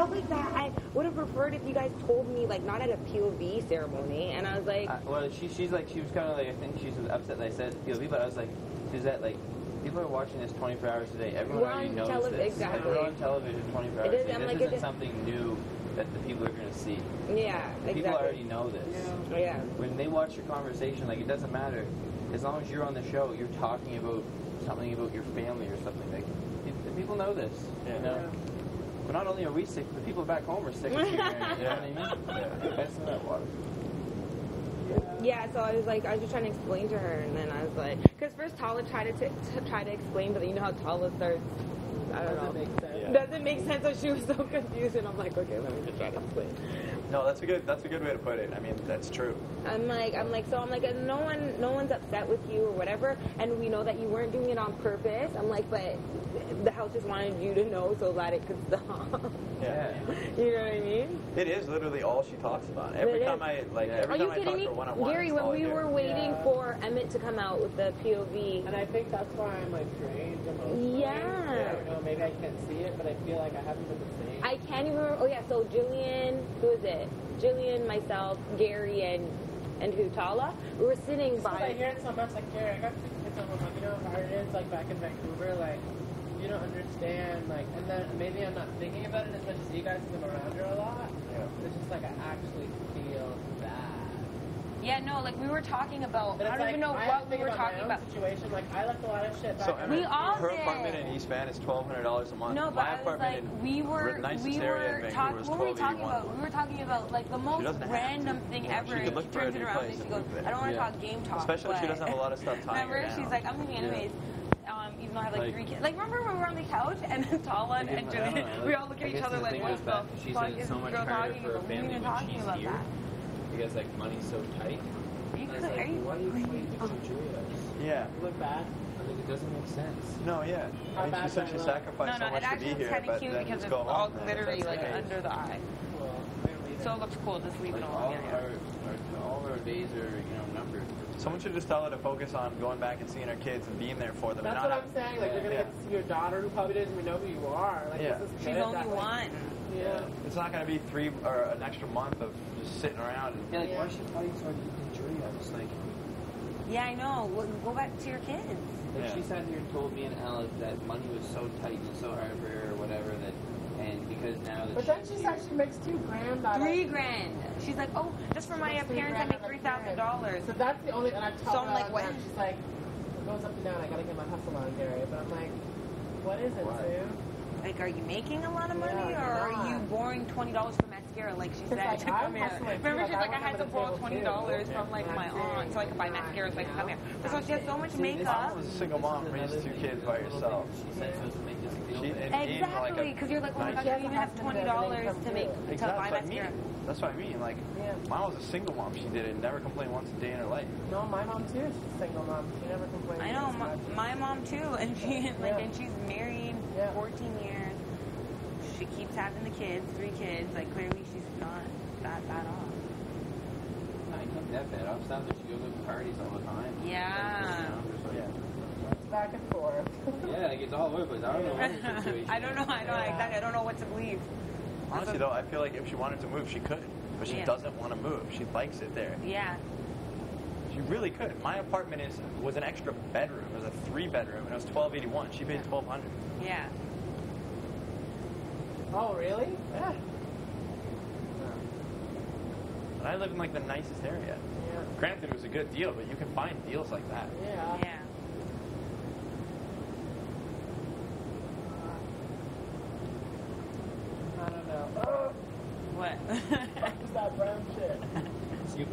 felt like that. I would have preferred if you guys told me, like, not at a POV ceremony. And I was like, Uh, well, she, she's like, she was kind of like, I think she's upset that I said POV, but I was like, she's that like, people are watching this 24 hours a day. Everyone We're already on knows telev- this. Like, exactly. we're on television 24 hours It a day. I'm This like, it isn't is- something new that the people are going to see. yeah, The People already know this. Yeah. When they watch your conversation, like it doesn't matter. As long as you're on the show, you're talking about something about your family or something. Like people know this. Yeah. You know. But not only are we sick, the people back home are sick of. You know what I mean? Yeah. That's that water. Yeah, so I was like, I was just trying to explain to her, and then I was like, because first Talla tried to, t- to try to explain, but you know how Talla starts. I don't. Doesn't make sense. Yeah. Doesn't make sense. So she was so confused, and I'm like, okay, let me just try to explain. No, that's a good that's a good way to put it. I mean, that's true. I'm like, I'm like, so I'm like, no one, no one's upset with you or whatever, and we know that you weren't doing it on purpose. I'm like, but the house just wanted you to know so that it could stop. Yeah. you know what I mean? It is literally all she talks about. Every It time is. I like Yeah. every Are you time I talk kidding to me, her one on one. Gary? When we were waiting Yeah. for Emmett to come out with the POV, And I think that's why I'm like drained emotionally. Yeah. I don't know, maybe I can't see it, but I feel like I haven't been the same. I can't even remember. Oh yeah, so Julian, who is it? Jillian, myself, Gary, and and who Talla. We were sitting Just 'cause I by. hear it so much, like, Gary, I got two kids at home, like, you know how hard it is, like, back in Vancouver, like, you don't understand, like, and then maybe I'm not thinking about it as much as you guys, because I'm around her a lot. Yeah. It's just like, I actually feel bad. Yeah, no, like we were talking about. But I don't like, even know I what we were about talking my own about. situation, like, I left a lot of shit back So in We Vancouver. all her did. apartment in East Van is twelve hundred dollars a month. No, but My I was apartment like, we were, the we were talking. What were we talking about? We were talking about like the most random thing Yeah, ever. she could look she for a turns it around place and she goes, move "I don't want to Yeah. talk game talk." Especially if she doesn't have a lot of stuff tying her Remember, she's like, "I'm leaving Yeah. anyways." Um, even though I have like, Like- three kids. Like, remember when we were on the couch and then Talla and, Like, and I don't Jillian, know, we all look at each other like, thing "What was the that she fuck said it's is so this much girl talking for a about?" We family weren't when talking about that. Because like money's so tight. Are you, And I was like, you why are you fighting the Julias? Yeah. You look bad. I think it doesn't make sense. No, yeah. How I mean, bad she said do she I No, no, so it much to actually be here, kind of but cute then because just it's go all home. then glittery like the under the eye. Well, I don't need So it. it looks cool. Just leave it Like alone. all Yeah, our, our all our days are you know numbered. Someone should just tell her to focus on going back and seeing her kids and being there for them. and That's not what I'm saying. Like, you're gonna Yeah. get to see your daughter, who probably doesn't even know who you are. Like, Yeah. this is She's only that, like, one. Yeah. It's not going to be three or an extra month of just sitting around. And, Yeah, like Yeah. why is she fighting so hard to get the Julias? Like, Yeah, I know. Well, Go back to your kids. like Yeah. she sat here and told me and Alex that money was so tight and so hard for her or whatever that, and because now that But then she said she makes two grand out of Three grand. She's like, oh, just for my She makes appearance, I make three thousand dollars. So that's the only, and I told So I'm her, like, like, what? She's like, it goes up and down. I gotta get my hustle on, Gary. But I'm like, what is it, What? Sue? Like, are you making a lot of money, Yeah, or are you borrowing twenty dollars for mascara, like she said like, I'm come here? Remember, Like, she's like, I had to them at the borrow twenty dollars from like my aunt so I could buy mascara so I could come here. you First of all, she has so much See, this makeup. was a single mom, this raised two kids by herself. She said supposed to make this feel She- bad. and- being like Exactly, a- because you're like, oh my Nice. gosh, She I has don't even have twenty dollars to make through. to Exactly. buy That's what I mean. mascara. That's what I mean. Like, Yeah. mine was a single mom. She did it. Never complained once a day in her life. No, my mom too. She's a single mom. She never complains. I know my, my mom too, and she like Yeah. and she's married Yeah. 14 years. She keeps having the kids, three kids. Like clearly she's not that bad off. I can't that bad. I'm sad that she goes to parties all the time. Yeah. Yeah. Back and forth. Yeah, like it's all over the place. I don't know what the situation I don't know. I don't Yeah. exactly. I don't know what to believe. Honestly, though, I feel like if she wanted to move, she could. But she Yeah. doesn't want to move. She likes it there. Yeah. She really could. My apartment is was an extra bedroom. It was a three bedroom, and it was twelve eighty one. She paid twelve hundred. Yeah. Oh, really? Yeah. And I live in like the nicest area. Yeah. Granted, it was a good deal, but you can find deals like that. Yeah. Yeah. Uh, I don't know. Oh, What? what's that brown shit? You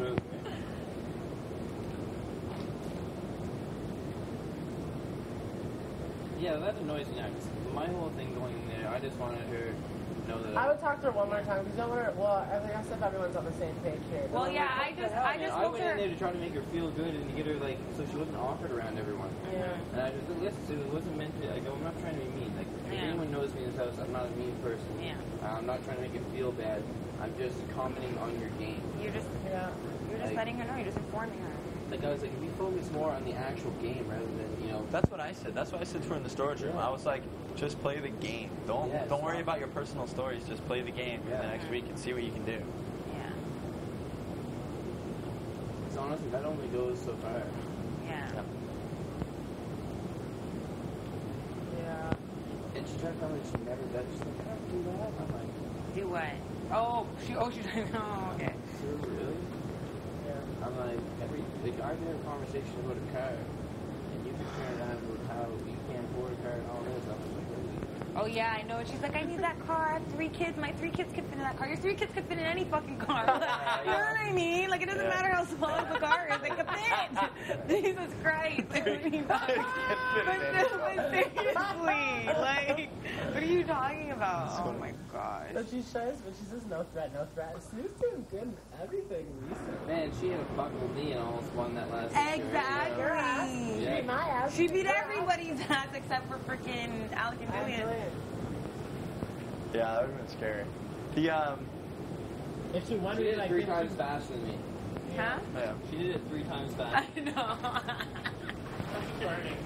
Yeah, that annoys me now. 'cause my whole thing going in there, I just wanted her to know that. I would talk to her one more time because don't want her. Well, I think I said everyone's on the same page here. well, Don't yeah. wanna- I just, Hell, I man, just I spoke went to in there to try to make her feel good and to get her like so she wasn't awkward around everyone. Yeah. And I just listen, it wasn't meant to. I go, I'm not trying to be mean. Like if Yeah. anyone knows me in this house, I'm not a mean person. Yeah. I'm not trying to make you feel bad. I'm just commenting on your game. You're just, Yeah. you're just Like- letting her know. You're just informing her. Like I was like, if we focus more on the actual game rather than you know. That's what I said. That's what I said to her in the storage room. I was like, Just play the game. Don't Yeah, don't worry stop. about your personal stories. Just play the game for Yeah. the next week and see what you can do. Yeah. Because honestly, that only goes so far. Yeah. Yeah. And she tried to tell me she never does. She's like, I don't do that. I'm like, Do what? Oh, she. Oh, she. Oh, okay. really? Yeah. I'm like, every like I have a conversation about a car, and you compare that with how you can't afford a car and all this. I'm like, really? Oh yeah, I know. She's like, I need that car. I have three kids. My three kids could fit in that car. Your three kids could fit in any fucking car. you know what I mean? Like it doesn't Yeah. matter how small the car is. They could fit. Jesus Christ. Like, what are you talking Fit but, but seriously, like, you talking about? Oh my gosh. So she says, but she says no threat, no threat. Snoop's doing good in everything recently. Man, she had a fuck with me and almost won that last. year, Exactly. Your ass. She beat my ass. She beat everybody's ass except for freaking Alec and Jillian. Yeah, that would have been scary. The um, If she won, She did it like three 15 times faster than me. Huh? yeah. She did it three times faster. I faster. know. burning.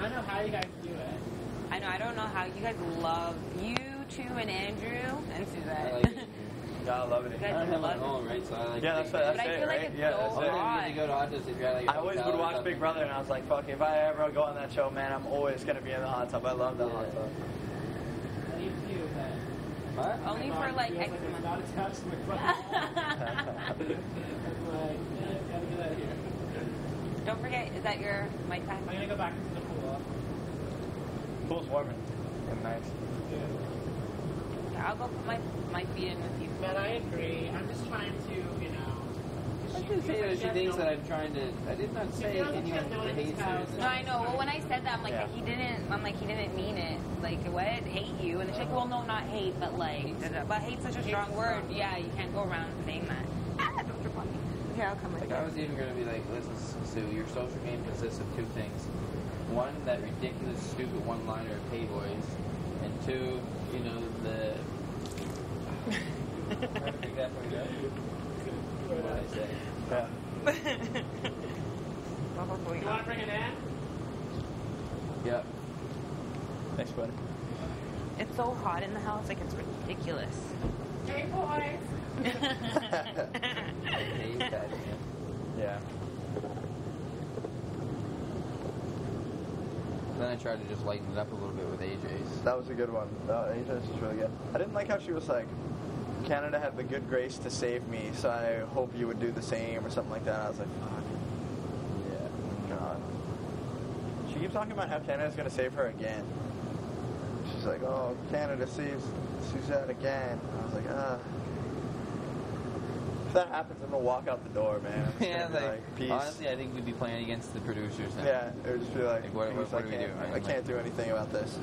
I know how you guys do it. I know. I don't know how you guys love you two and Andrew and Suzette. Like. Yeah, I love it. You I don't have my own, right? So I like. Yeah, to that's take what- I it, feel like it's Yeah, so that's it. Only when you go to auditions you're like. a I always would watch. Big Brother, and I was like, fuck, if I ever go on that show, man, I'm always gonna be in the hot tub. I love the hot tub. I need to do that. What? Only for like X like months. not attached to my fucking I'm like, gotta get out of here. Don't forget, is that your mic pack? I'm gonna go back into the pool. Pool's warming. And nice. Yeah, I'll go put my my feet in with you. Man, I agree. I'm just trying to, you know. I she didn't say that she thinks that I'm trying to. I did not say feels like she anyone no one in hates this her. No, I know. Well, when I said that, I'm like, Yeah. he didn't. I'm like, he didn't mean it. Like, what? Hate you? And she's like, well, no, not hate, but like, da, da. but hate's such a strong word. Yeah, you can't go around saying that. Ah, don't trip on me. Yeah, I'll come with Like I was even gonna be like, listen, Sue, your social game consists of two things. One, that ridiculous, stupid one-liner of Hey Boys, and two, you know, the. Trying to make that point up. What I say? Yeah. You want to bring it in? Yeah. Thanks, buddy. It's so hot in the house, like it's ridiculous. Hey, boys. I hate that, man. Yeah. Then I tried to just lighten it up a little bit with AJ's. That was a good one. Uh, AJ's was really good. I didn't like how she was like, Canada had the good grace to save me, so I hope you would do the same or something like that. I was like, fuck. Yeah. God. She keeps talking about how Canada's gonna save her again. She's like, oh, Canada saves Suzette again. I was like, ah. If that happens, I'm gonna walk out the door, man. I'm just Yeah, gonna like, peace. honestly, I think we'd be playing against the producers now. Yeah, it would just be like, Like, what- what- what I do we do? I can't do anything about this.